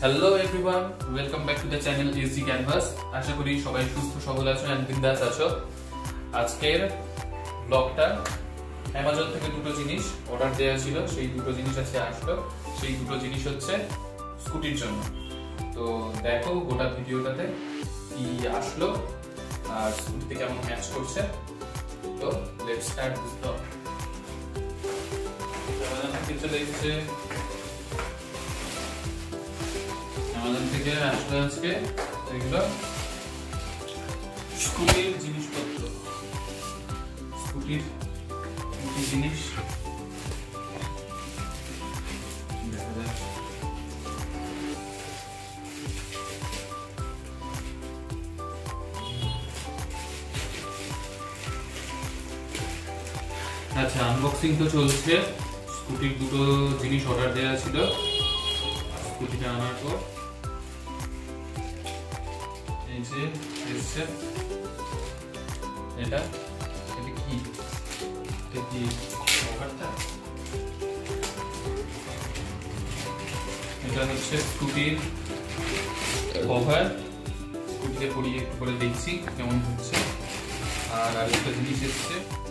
Hello everyone welcome back to the channel easy canvas আশা করি সবাই সুস্থ, সবল আছো অ্যান্ড বিন্দাস আছো। আজকের ব্লগটা অ্যামাজন থেকে দুটো জিনিস অর্ডার দেওয়া ছিল। সেই দুটো জিনিস আজকে আসলো। সেই দুটো জিনিস হচ্ছে স্কুটির জন্য। তো দেখো গোটা ভিডিওটাতে কি আসলো আর স্কুটিতে কেমন ম্যাচ করছে। তো let's start this blog Amazon থেকে আসলে আজকে, এগুলো স্কুটির জিনিসপত্র। স্কুটির জিনিস। আচ্ছা আনবক্সিং তো চলছে। স্কুটির দুটো জিনিস অর্ডার দেওয়া ছিল। স্কুটিটা আনার পর। যে এসছে। এটা? এটা কি? এটা কভারটা এটা হচ্ছে স্কুটির কভার স্কুটিতে পরিয়ে করে দেখছি কেমন হচ্ছে। আর আরেকটা জিনিস এসছে।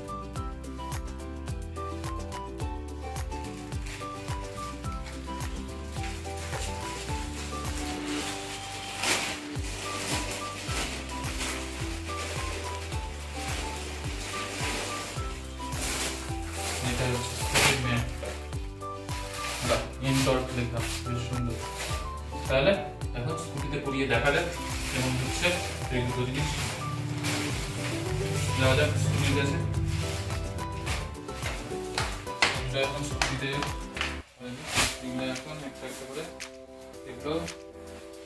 বেশ সুন্দর। তাহলে এখন স্কুটিতে পড়িয়ে দেখা যাক কেমন হচ্ছে দুটো জিনিস। যাওয়া যাক স্কুটির কাছে। এখন স্কুটিতে এখন একটা একটা করে এগুলো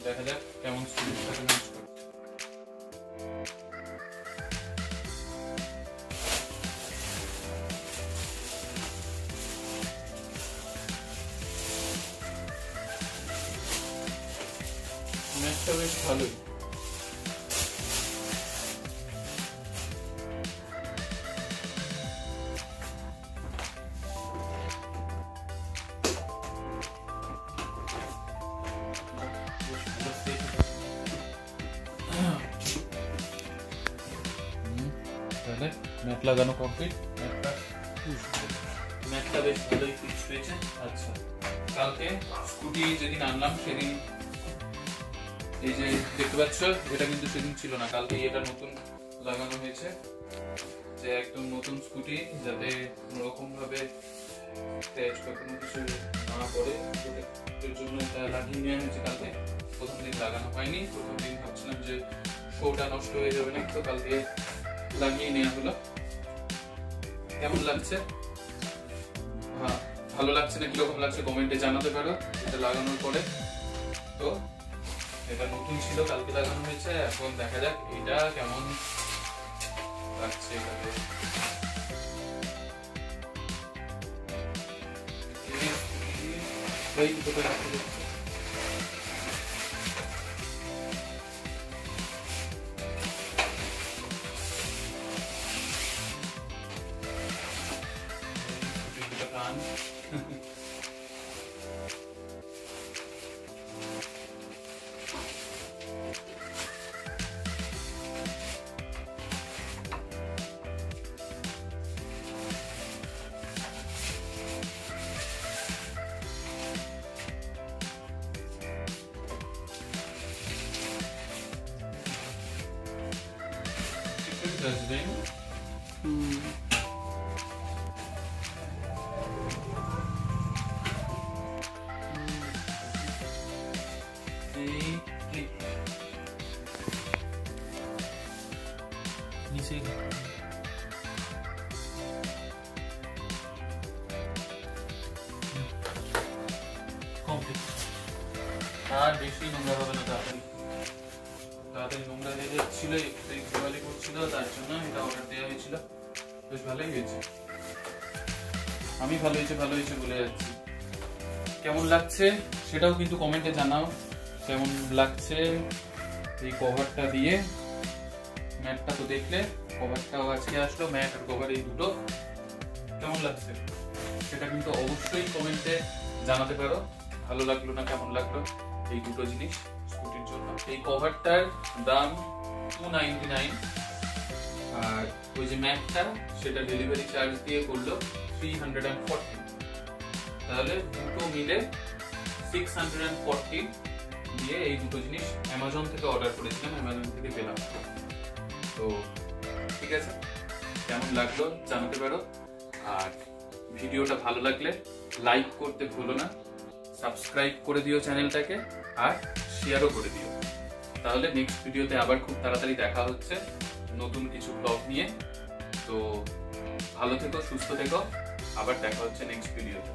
দেখা যাক কেমন স্কুটির সাথে ম্যাচটা বেশ ভালোই। তাহলে ম্যাট লাগানো কমপ্লিট ম্যাটটা ম্যাটটা বেশ ভালোই ফিক্স হয়েছে। আচ্ছা কালকে স্কুটি যেদিন আনলাম সেদিন এই যে দেখতে পাচ্ছ, এটা কিন্তু সেদিন ছিল না কালকে এটা নতুন লাগানো হয়েছে। যে একদম নতুন স্কুটি, যাতে কোনোরকম ভাবে স্ক্র্যাচ বা কোনো কিছু না পড়ে। এর জন্য এটা লাগিয়ে নেওয়া হয়েছে কালকে। প্রথম দিন লাগানো হয়নি, প্রথম দিন ভাবছিলাম যে শোটা নষ্ট হয়ে যাবে না তো কালকে লাগিয়ে নেওয়া হলো। কেমন লাগছে? হ্যাঁ ভালো লাগছে না কীরকম লাগছে? কমেন্টে জানাতে পারো, এটা লাগানোর পরে। তো এটা নতুন ছিল, কালকে লাগানো হয়েছে, এখন দেখা যাক এটা কেমন লাগছে এটাতে। এই দুটো ঠিক আছে তাই না? এই clip। নিচে কমপ্লিট আর বেশি নোংরা হবে না তাড়াতাড়ি তাড়াতাড়ি নোংরা হয়ে যাচ্ছিল একটু করছিল তার জন্য এটা অর্ডার দেওয়া হয়েছিল। বেশ ভালোই হয়েছে। আমি ভালো হয়েছে ভালো হয়েছে বলে যাচ্ছি। কেমন লাগছে সেটাও কিন্তু কমেন্টে জানাও। কেমন লাগছে এই কভারটা দিয়ে? ম্যাটটা তো দেখলে কভারটাও আজকে আসলো, ম্যাট আর কভার এই দুটো। কেমন লাগছে? সেটা কিন্তু অবশ্যই কমেন্টে জানাতে পারো। ভালো লাগল না কেমন লাগল? এই দুটো জিনিস স্কুটির জন্য। এই কভারটার দাম টু নাইনটি নাইন আর ওই যে ম্যাটটা সেটা ডেলিভারি চার্জ দিয়ে করল থ্রি হান্ড্রেড অ্যান্ড ফর্টি তাহলে দুটো মিলে সিক্স হান্ড্রেড অ্যান্ড ফর্টি দিয়ে এই দুটো জিনিস অ্যামাজন থেকে অর্ডার করেছিলাম অ্যামাজন থেকে পেলাম। তো ঠিক আছে, কেমন লাগল জানাতে পারো। আর ভিডিওটা ভালো লাগলে লাইক করতে ভুলো না সাবস্ক্রাইব করে দিও চ্যানেলটাকে আর শেয়ারও করে দিও। তাহলে নেক্সট ভিডিওতে আবার খুব তাড়াতাড়ি দেখা হচ্ছে। নতুন কিছু ব্লগ নিয়ে। তো ভালো থেকো সুস্থ থেকো। আবার দেখা হচ্ছে নেক্সট ভিডিওতে